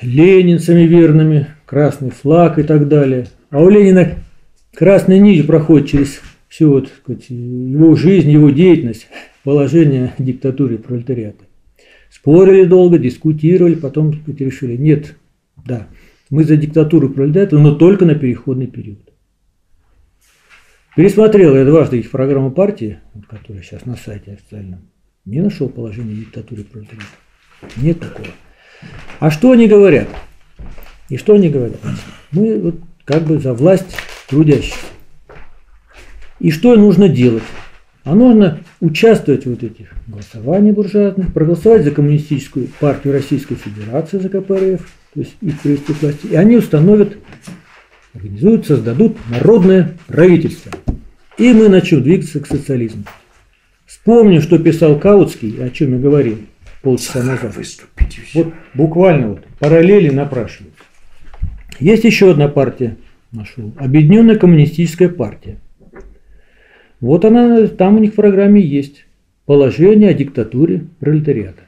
ленинцами верными, красный флаг и так далее. А у Ленина красная нить проходит через всю вот, сказать, его жизнь, его деятельность, положение диктатуры пролетариата. Спорили долго, дискутировали, потом сказать, решили, нет, да, мы за диктатуру пролетариата, но только на переходный период. Пересмотрел я дважды их программу партии, которая сейчас на сайте официальном, не нашел положение диктатуры пролетариата. Нет такого. А что они говорят? И что они говорят? Мы вот как бы за власть трудящихся. И что нужно делать? А нужно участвовать в вот этих голосованиях буржуазных, проголосовать за коммунистическую партию Российской Федерации, за КПРФ, то есть их привести к власти, и они установят, организуют, создадут народное правительство. И мы начнем двигаться к социализму. Вспомню, что писал Каутский, о чем я говорил полчаса назад. Вот буквально вот параллели напрашивают. Есть еще одна партия, нашел, Объединенная коммунистическая партия. Вот она, там у них в программе есть положение о диктатуре пролетариата.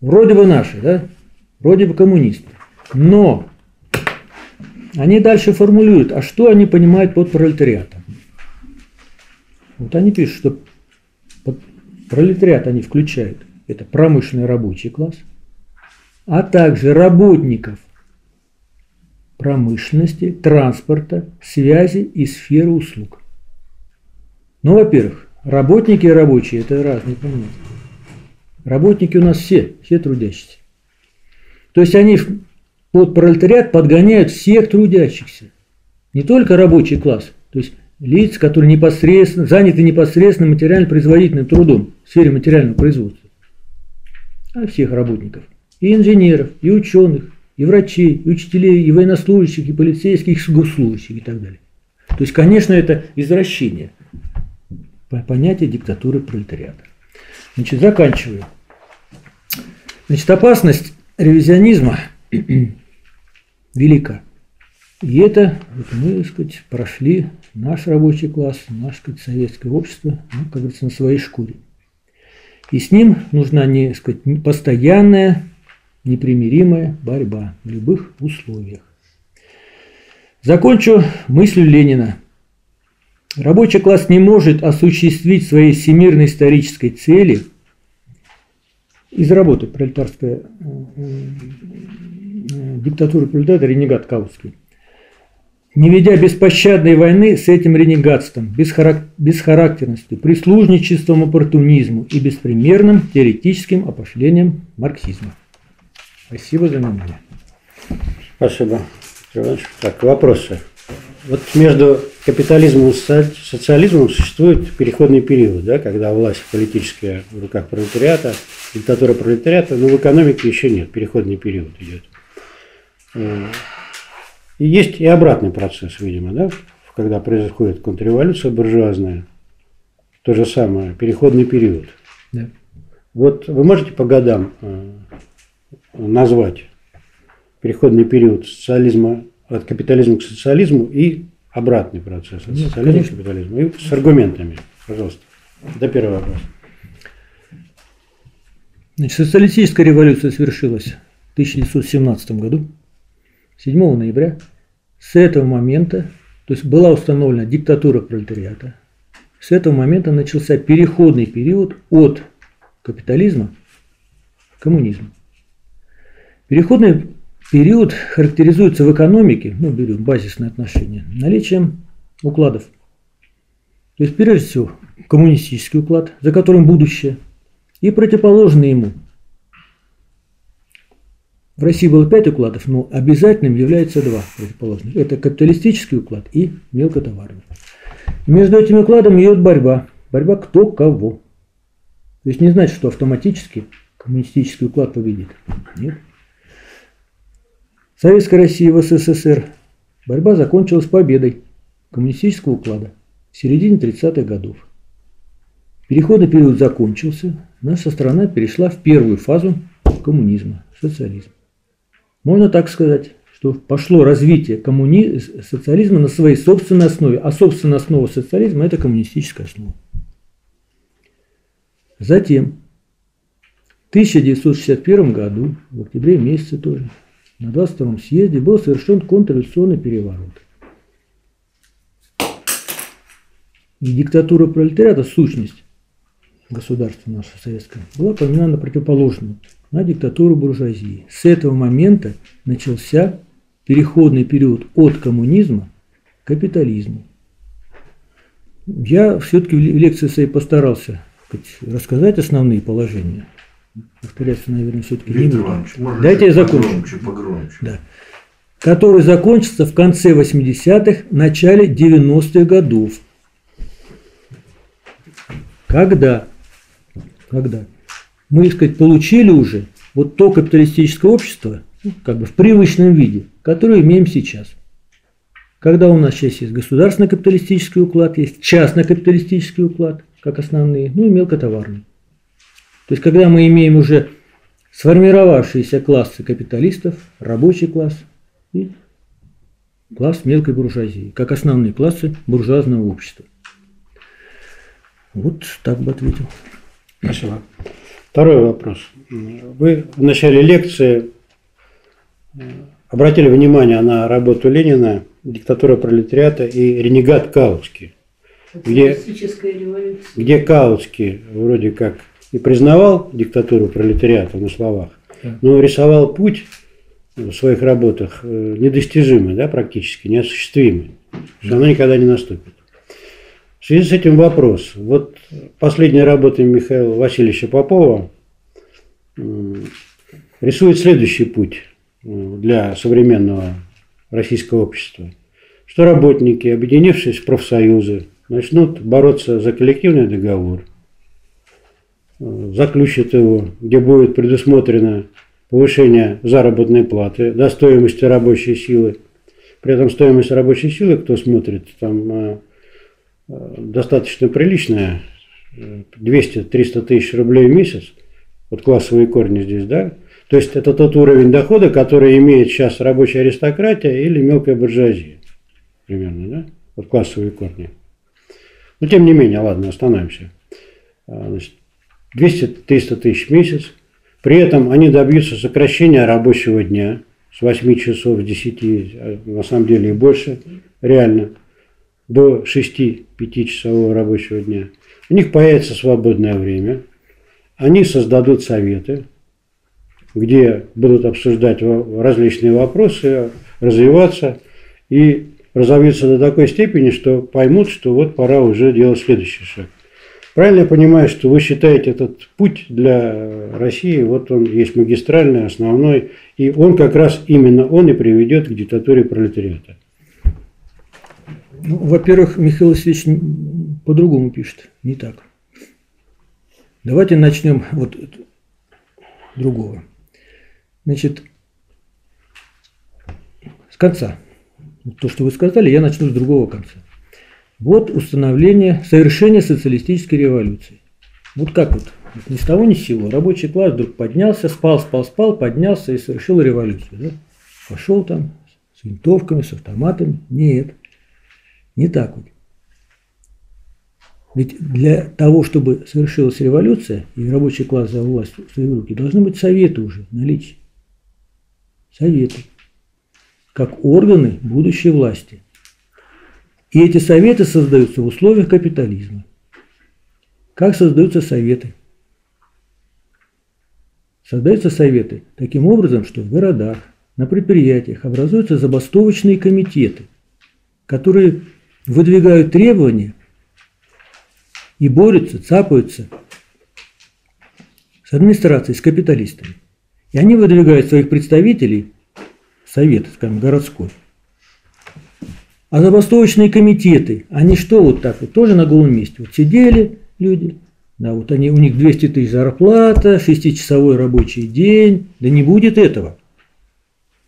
Вроде бы наши, да? Вроде бы коммунисты. Но они дальше формулируют, а что они понимают под пролетариатом. Вот они пишут, что под пролетариат они включают. Это промышленный рабочий класс, а также работников промышленности, транспорта, связи и сферы услуг. Ну, во-первых, работники и рабочие – это разные понятия. Работники у нас все, все трудящиеся. То есть они под пролетариат подгоняют всех трудящихся. Не только рабочий класс, то есть лиц, которые непосредственно, заняты непосредственно материально-производительным трудом в сфере материального производства, а всех работников. И инженеров, и ученых, и врачей, и учителей, и военнослужащих, и полицейских, и госслужащих и так далее. То есть, конечно, это извращение понятие диктатуры пролетариата. Значит, заканчиваю. Значит, опасность ревизионизма велика. И это вот мы, так сказать, прошли наш рабочий класс, наше сказать, советское общество, ну, как говорится, на своей шкуре. И с ним нужна не, сказать, постоянная, непримиримая борьба в любых условиях. Закончу мыслью Ленина – Рабочий класс не может осуществить своей всемирной исторической цели из работы пролетарская э, э, диктатура пролетариата ренегат Каутский. Не ведя беспощадной войны с этим ренегатством, бесхарактерностью, прислужничеством оппортунизму и беспримерным теоретическим опошлением марксизма. Спасибо за внимание. Спасибо. Так, вопросы. Вот между капитализмом и социализмом существует переходный период, да, когда власть политическая в руках пролетариата, диктатура пролетариата, но в экономике еще нет, переходный период идет. Э, и есть и обратный процесс, видимо, да, когда происходит контрреволюция буржуазная, то же самое, переходный период. Да. Вот вы можете по годам э, назвать переходный период социализма от капитализма к социализму и обратный процесс от Нет, социализма конечно. к капитализму. И с аргументами, пожалуйста. Это первый вопрос. Значит, социалистическая революция свершилась в 1917 году, 7 ноября. С этого момента, то есть была установлена диктатура пролетариата, с этого момента начался переходный период от капитализма к коммунизму. Переходный период характеризуется в экономике, ну, берем базисные отношения, наличием укладов. То есть, прежде всего, коммунистический уклад, за которым будущее, и противоположный ему. В России было пять укладов, но обязательным является два противоположных. Это капиталистический уклад и мелкотоварный. Между этими укладами идет борьба. Борьба кто кого. То есть не значит, что автоматически коммунистический уклад победит. Нет. Советской России в СССР борьба закончилась победой коммунистического уклада в середине 30-х годов. Переходный период закончился, наша страна перешла в первую фазу коммунизма, социализма. Можно так сказать, что пошло развитие коммуни... социализма на своей собственной основе, а собственная основа социализма – это коммунистическая основа. Затем, в 1961 году, в октябре месяце тоже, на 22-м съезде был совершен контрреволюционный переворот. И диктатура пролетариата, сущность государства нашего советского, была поменена на противоположную, на диктатуру буржуазии. С этого момента начался переходный период от коммунизма к капитализму. Я все-таки в лекции своей постарался сказать, рассказать основные положения. Повторяться, наверное, все-таки не буду. Иванович, Дайте я закончу. Погромче, погромче. Да. Который закончится в конце 80-х, начале 90-х годов. Когда? Когда? Мы, так сказать, получили уже вот то капиталистическое общество, ну, как бы в привычном виде, которое имеем сейчас. Когда у нас сейчас есть государственный капиталистический уклад, есть частно-капиталистический уклад, как основные, ну и мелкотоварный. То есть, когда мы имеем уже сформировавшиеся классы капиталистов, рабочий класс и класс мелкой буржуазии, как основные классы буржуазного общества. Вот так бы ответил. Спасибо. Второй вопрос. Вы в начале лекции э, обратили внимание на работу Ленина «Диктатура пролетариата» и «Ренегат Каутский», где, где Каутский вроде как и признавал диктатуру пролетариата на словах, но рисовал путь в своих работах э, недостижимый, да, практически, неосуществимый, что оно никогда не наступит. В связи с этим вопрос. Вот последняя работа Михаила Васильевича Попова рисует следующий путь м, для современного российского общества. Что работники, объединившись в профсоюзы, начнут бороться за коллективный договор, э, заключат его, где будет предусмотрено повышение заработной платы до стоимости рабочей силы. При этом стоимость рабочей силы, кто смотрит, там э, э, достаточно приличная, э, 200-300 тысяч рублей в месяц, вот классовые корни здесь, да, то есть это тот уровень дохода, который имеет сейчас рабочая аристократия или мелкая буржуазия, примерно, да, вот классовые корни. Но тем не менее, ладно, остановимся. А, Значит, 200-300 тысяч в месяц. При этом они добьются сокращения рабочего дня с 8 часов, с 10, а на самом деле и больше, реально, до 6-5 часового рабочего дня. У них появится свободное время. Они создадут советы, где будут обсуждать различные вопросы, развиваться и разовьются до такой степени, что поймут, что вот пора уже делать следующий шаг. Правильно я понимаю, что вы считаете этот путь для России, вот он есть магистральный, основной, и он как раз именно он и приведет к диктатуре пролетариата. Ну, во-первых, Михаил Васильевич по-другому пишет, не так. Давайте начнем вот другого. Значит, с конца. То, что вы сказали, я начну с другого конца. Вот установление, совершение социалистической революции. Вот как вот Ни с того ни с сего. Рабочий класс вдруг поднялся, спал, спал, спал, поднялся и совершил революцию. Да? Пошел там с винтовками, с автоматами. Нет, не так вот. Ведь для того, чтобы совершилась революция, и рабочий класс взял власть в свои руки, должны быть советы уже наличие. Советы. Как органы будущей власти. И эти советы создаются в условиях капитализма. Как создаются советы? Создаются советы таким образом, что в городах, на предприятиях образуются забастовочные комитеты, которые выдвигают требования и борются, цапаются с администрацией, с капиталистами. И они выдвигают своих представителей, совет, скажем, городской. А забастовочные комитеты, они что вот так вот, тоже на голом месте, вот сидели люди, да, вот они, у них 200 тысяч зарплата, 6-часовой рабочий день, да не будет этого.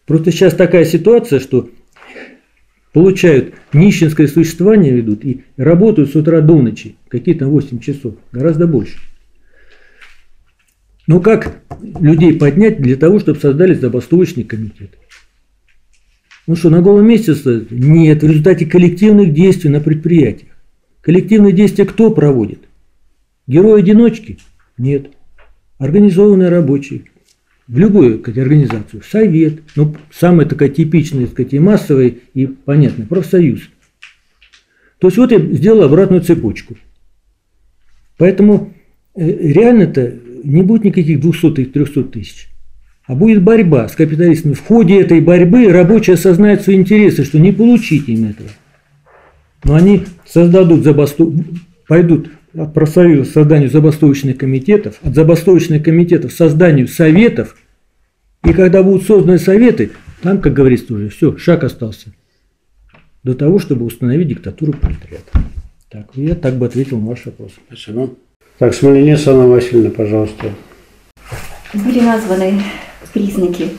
Просто сейчас такая ситуация, что получают нищенское существование ведут и работают с утра до ночи, какие-то 8 часов, гораздо больше. Но как людей поднять для того, чтобы создали забастовочный комитет? Ну что, на голом месте стоит? Нет, в результате коллективных действий на предприятиях. Коллективные действия кто проводит? Герои-одиночки? Нет. Организованные рабочие, в любую сказать, организацию, совет, ну, самая такая типичная, сказать, и массовая, и понятная, профсоюз. То есть вот я сделал обратную цепочку. Поэтому э, реально-то не будет никаких 200 и 300 тысяч, а будет борьба с капиталистами. В ходе этой борьбы рабочие осознают свои интересы, что не получить им этого. Но они создадут забасту, пойдут от профсоюза созданию забастовочных комитетов, от забастовочных комитетов созданию советов, и когда будут созданы советы, там, как говорится уже, все, шаг остался до того, чтобы установить диктатуру пролетариата. Так, я так бы ответил на ваш вопрос. Спасибо. Так, Смоленец Анна Васильевна, пожалуйста. Были названы признаки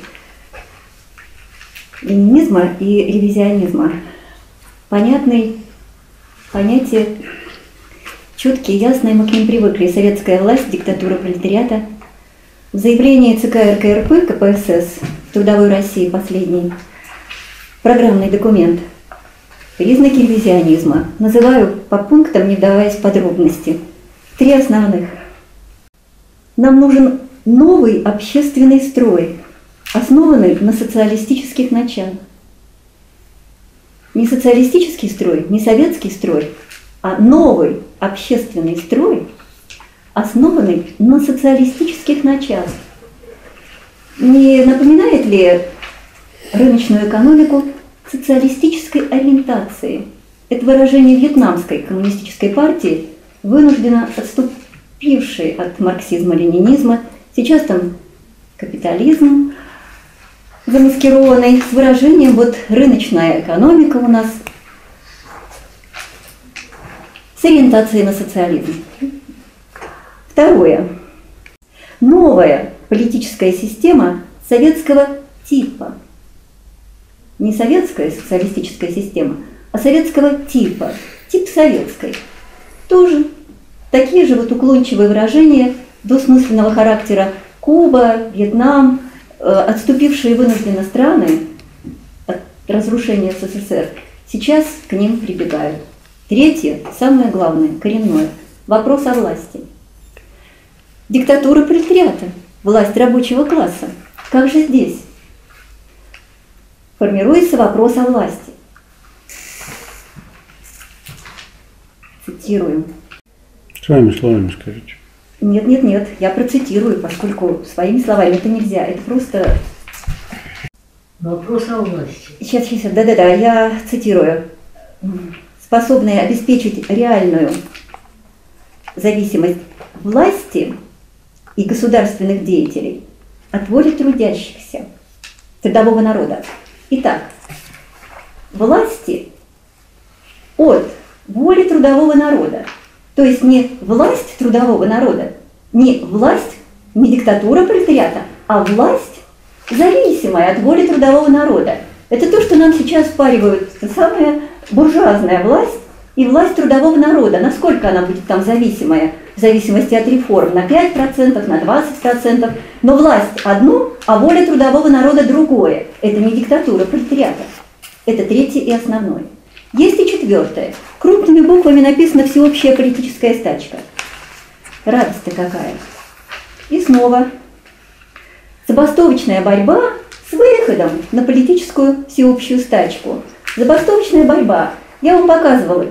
ленинизма и ревизионизма. Понятные понятия Четкие, ясные, мы к ним привыкли. Советская власть, диктатура пролетариата. В заявлении ЦК РКРП КПСС Трудовой России последний программный документ Признаки ревизионизма. Называю по пунктам, не вдаваясь в подробности. Три основных. Нам нужен новый общественный строй, основанный на социалистических началах. Не социалистический строй, не советский строй, а новый общественный строй, основанный на социалистических началах. Не напоминает ли рыночную экономику социалистической ориентации? Это выражение вьетнамской коммунистической партии, вынужденно отступившей от марксизма-ленинизма. Сейчас там капитализм замаскированный с выражением вот рыночная экономика у нас – с ориентацией на социализм. Второе. Новая политическая система советского типа. Не советская социалистическая система, а советского типа. Тип советской. Тоже такие же вот уклончивые выражения двусмысленного характера Куба, Вьетнам, э, отступившие вынужденно страны от разрушения СССР, сейчас к ним прибегают. Третье, самое главное, коренное, вопрос о власти. Диктатура пролетариата, власть рабочего класса. Как же здесь? Формируется вопрос о власти. Цитируем. Своими словами скажите. Нет, нет, нет, я процитирую, поскольку своими словами это нельзя. Это просто... Вопрос о власти. Сейчас, сейчас, да-да-да, я цитирую способные обеспечить реальную зависимость власти и государственных деятелей от воли трудящихся, трудового народа. Итак, власти от воли трудового народа. То есть не власть трудового народа, не власть, не диктатура пролетариата, а власть, зависимая от воли трудового народа. Это то, что нам сейчас впаривают самое буржуазная власть и власть трудового народа, насколько она будет там зависимая в зависимости от реформ на 5%, на 20%, но власть одно, а воля трудового народа другое. Это не диктатура пролетариата. Это третье и основное. Есть и четвертое. Крупными буквами написана всеобщая политическая стачка. Радость-то какая. И снова. Забастовочная борьба с выходом на политическую всеобщую стачку. Забастовочная борьба. Я вам показывала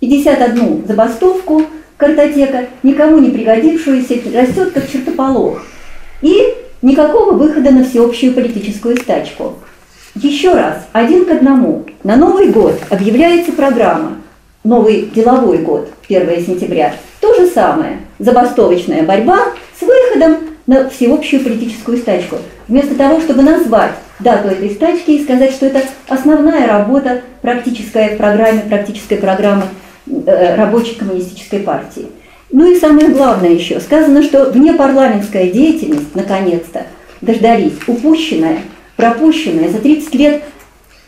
51 забастовку, картотека, никому не пригодившуюся, растет как чертополох. И никакого выхода на всеобщую политическую стачку. Еще раз, один к одному. На Новый год объявляется программа. Новый деловой год, 1 сентября. То же самое. Забастовочная борьба с выходом на всеобщую политическую стачку. Вместо того, чтобы назвать дату этой стачки и сказать, что это основная работа практическая в программе, практической программы э, рабочей коммунистической партии. Ну и самое главное еще, сказано, что внепарламентская деятельность, наконец-то, дождались, упущенная – пропущенная за 30 лет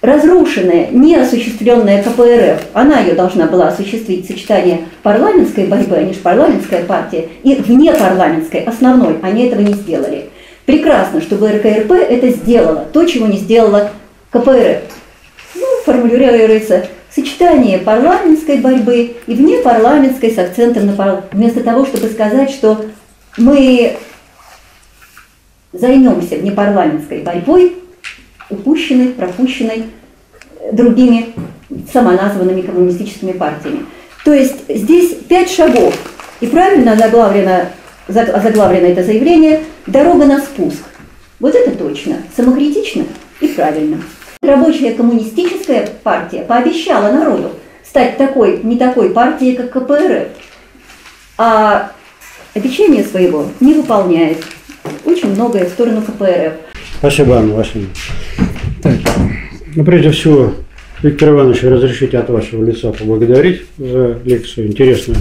разрушенная, неосуществленная КПРФ, она ее должна была осуществить, сочетание парламентской борьбы, они же парламентская партия, и внепарламентской, основной, они этого не сделали. Прекрасно, чтобы РКРП это сделала, то, чего не сделала КПРФ. Ну, формулируется сочетание парламентской борьбы и внепарламентской с акцентом на парламент. Вместо того, чтобы сказать, что мы займемся внепарламентской борьбой, упущенной, пропущенной другими самоназванными коммунистическими партиями. То есть здесь пять шагов, и правильно заглавлено, заглавлено это заявление «Дорога на спуск». Вот это точно, самокритично и правильно. Рабочая коммунистическая партия пообещала народу стать такой, не такой партией, как КПРФ, а обещание своего не выполняет очень многое в сторону КПРФ. Спасибо, Анна Васильевна. Так, ну, прежде всего, Виктор Иванович, разрешите от вашего лица поблагодарить за лекцию. Интересную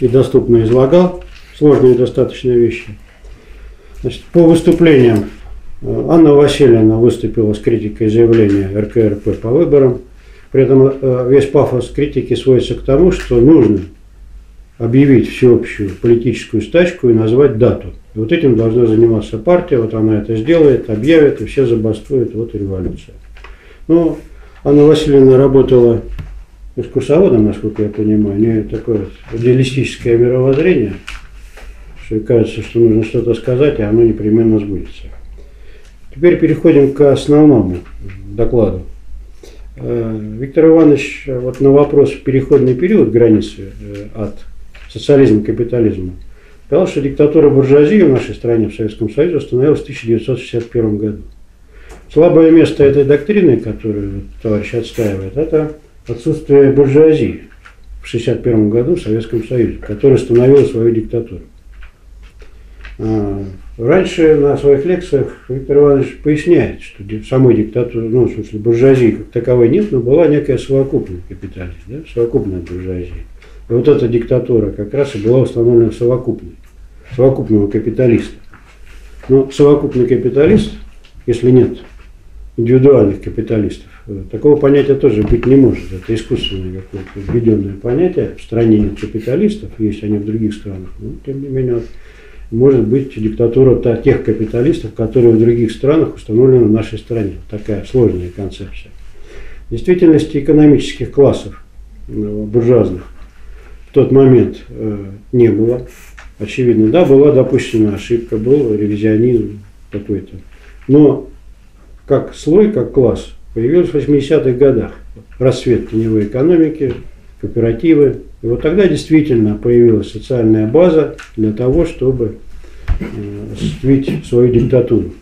и доступно излагал. Сложные достаточно вещи. Значит, по выступлениям э, Анна Васильевна выступила с критикой заявления РКРП по выборам. При этом э, весь пафос критики сводится к тому, что нужно объявить всеобщую политическую стачку и назвать дату. И вот этим должна заниматься партия, вот она это сделает, объявит, и все забастуют, вот и революция. Ну, Анна Васильевна работала экскурсоводом, насколько я понимаю, у нее такое идеалистическое мировоззрение, что кажется, что нужно что-то сказать, и оно непременно сбудется. Теперь переходим к основному докладу. Э, Виктор Иванович вот на вопрос переходный период границы э, от социализма к капитализму сказал, что диктатура буржуазии в нашей стране, в Советском Союзе, установилась в 1961 году. Слабое место этой доктрины, которую товарищ отстаивает, это отсутствие буржуазии в 1961 году в Советском Союзе, который установил свою диктатуру. А, раньше на своих лекциях Виктор Иванович поясняет, что самой диктатуры, ну, в смысле, буржуазии как таковой нет, но была некая совокупная капитализм, да, совокупная буржуазия. И вот эта диктатура как раз и была установлена совокупной, совокупного капиталиста. Но совокупный капиталист, если нет индивидуальных капиталистов, э, такого понятия тоже быть не может. Это искусственное какое-то введенное понятие. В стране нет капиталистов, есть они в других странах. Но, тем не менее, может быть диктатура тех капиталистов, которые в других странах установлены в нашей стране. Такая сложная концепция. В действительности экономических классов э, буржуазных в тот момент э, не было. Очевидно, да, была допущена ошибка, был ревизионизм какой-то. Но как слой, как класс появился в 80-х годах. Расцвет теневой экономики, кооперативы. И вот тогда действительно появилась социальная база для того, чтобы э, осуществить свою диктатуру.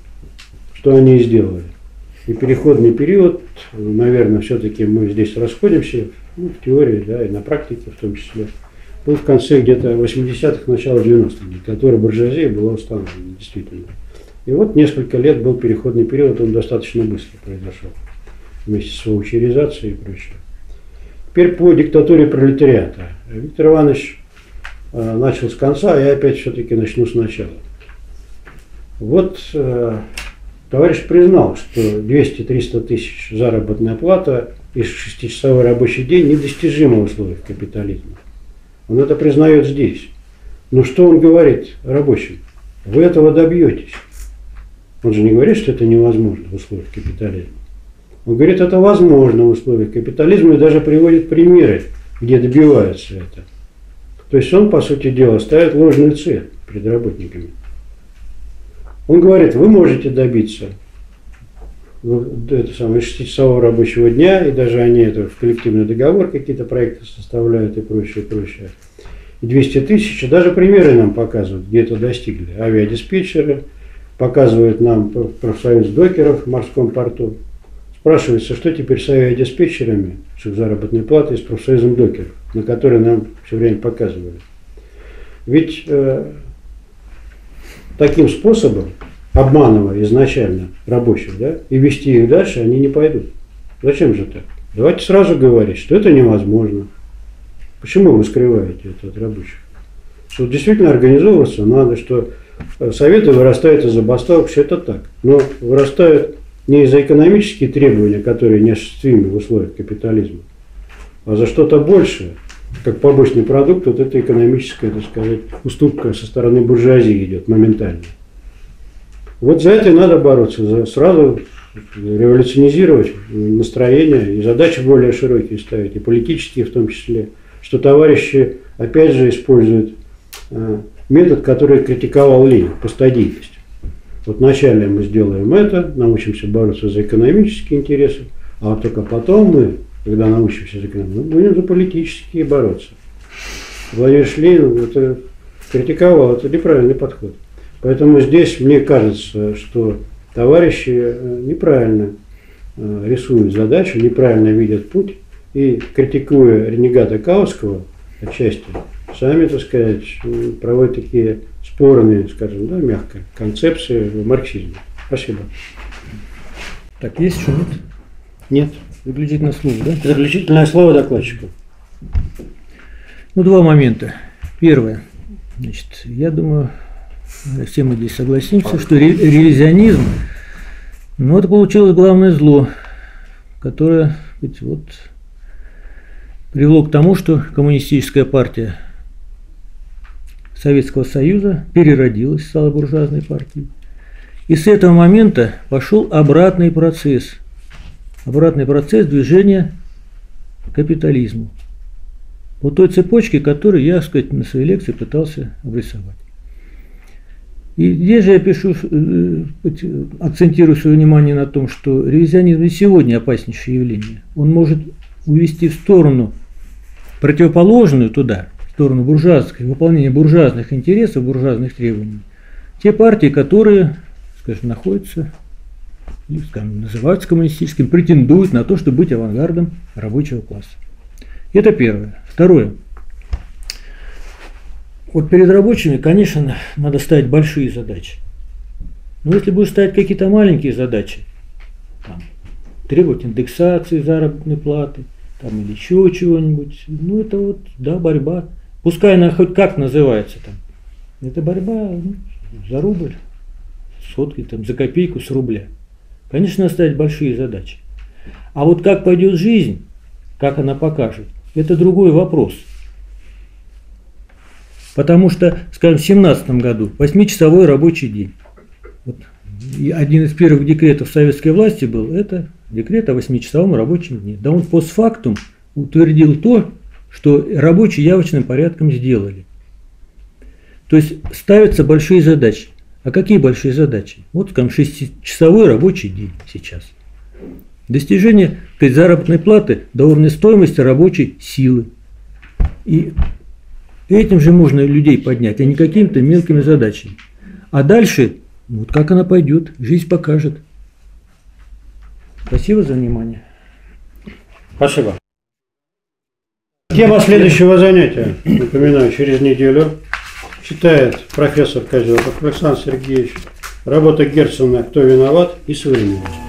Что они и сделали. И переходный период, наверное, все-таки мы здесь расходимся ну, в теории, да, и на практике в том числе, был в конце где-то 80-х, начало 90-х, диктатура буржуазии была установлена, действительно. И вот несколько лет был переходный период, он достаточно быстро произошел, вместе с ваучеризацией и прочее. Теперь по диктатуре пролетариата. Виктор Иванович э, начал с конца, а я опять все-таки начну сначала. Вот э, товарищ признал, что 200-300 тысяч заработная плата и шестичасовой рабочий день недостижимы в условиях капитализма. Он это признает здесь. Но что он говорит рабочим? Вы этого добьетесь. Он же не говорит, что это невозможно в условиях капитализма. Он говорит, это возможно в условиях капитализма и даже приводит примеры, где добиваются это. То есть он, по сути дела, ставит ложную цель перед работниками. Он говорит, вы можете добиться это самое, 6-часового рабочего дня, и даже они это в коллективный договор какие-то проекты составляют и прочее, прочее. И 200 тысяч, даже примеры нам показывают, где это достигли. Авиадиспетчеры, показывают нам профсоюз докеров в морском порту. Спрашивается, что теперь с авиадиспетчерами, с их заработной платой, с профсоюзом докеров, на который нам все время показывали. Ведь э, таким способом обманывая изначально рабочих, да, и вести их дальше, они не пойдут. Зачем же так? Давайте сразу говорить, что это невозможно. Почему вы скрываете это от рабочих? Что действительно организовываться надо, что э, советы вырастают из забастовок, все это так. Но вырастают не из-за экономические требования, которые неосуществимы в условиях капитализма, а за что-то большее, как побочный продукт, вот эта экономическая, так сказать, уступка со стороны буржуазии идет моментально. Вот за это и надо бороться, сразу революционизировать настроение и задачи более широкие ставить, и политические в том числе, что товарищи опять же используют э, метод, который критиковал Ленин, постадийность. Вот вначале мы сделаем это, научимся бороться за экономические интересы, а вот только потом мы, когда научимся за экономические, будем за политические бороться. Владимир Ленин это критиковал, это неправильный подход. Поэтому здесь мне кажется, что товарищи э, неправильно э, рисуют задачу, неправильно видят путь и, критикуя ренегата Кауского отчасти, сами, так сказать, проводят такие спорные, скажем, да, мягко, концепции в марксизме. Спасибо. Так, есть что нет? Нет. Заключительное слово, да? Заключительное слово докладчику. Ну, два момента. Первое. Значит, я думаю, все мы здесь согласимся, что ре- ревизионизм, ну, это получилось главное зло, которое ведь, вот, привело к тому, что коммунистическая партия Советского Союза переродилась, стала буржуазной партией. И с этого момента пошел обратный процесс. Обратный процесс движения к капитализму. По той цепочке, которую я, так сказать, на своей лекции пытался обрисовать. И здесь же я пишу, э, акцентирую свое внимание на том, что ревизионизм и сегодня опаснейшее явление. Он может увести в сторону противоположную туда, в сторону буржуазных, выполнения буржуазных интересов, буржуазных требований, те партии, которые, скажем, находятся, скажем, называются коммунистическими, претендуют на то, чтобы быть авангардом рабочего класса. Это первое. Второе. Вот перед рабочими, конечно, надо ставить большие задачи. Но если будешь ставить какие-то маленькие задачи, там, требовать индексации заработной платы, там, или еще чего-нибудь, ну это вот, да, борьба. Пускай она хоть как называется там. Это борьба ну, за рубль, сотки, там, за копейку с рубля. Конечно, надо ставить большие задачи. А вот как пойдет жизнь, как она покажет, это другой вопрос – Потому что, скажем, в 17 году 8-часовой рабочий день. Вот. И один из первых декретов советской власти был это декрет о 8-часовом рабочем дне. Да он постфактум утвердил то, что рабочие явочным порядком сделали. То есть ставятся большие задачи. А какие большие задачи? Вот, скажем, 6-часовой рабочий день сейчас. Достижение сказать, заработной платы до уровня стоимости рабочей силы. И Этим же можно людей поднять, а не какими-то мелкими задачами. А дальше, вот как она пойдет, жизнь покажет. Спасибо за внимание. Спасибо. Тема следующего занятия, напоминаю, через неделю читает профессор Козелов Александр Сергеевич. Работа Герцена «Кто виноват?» и современность.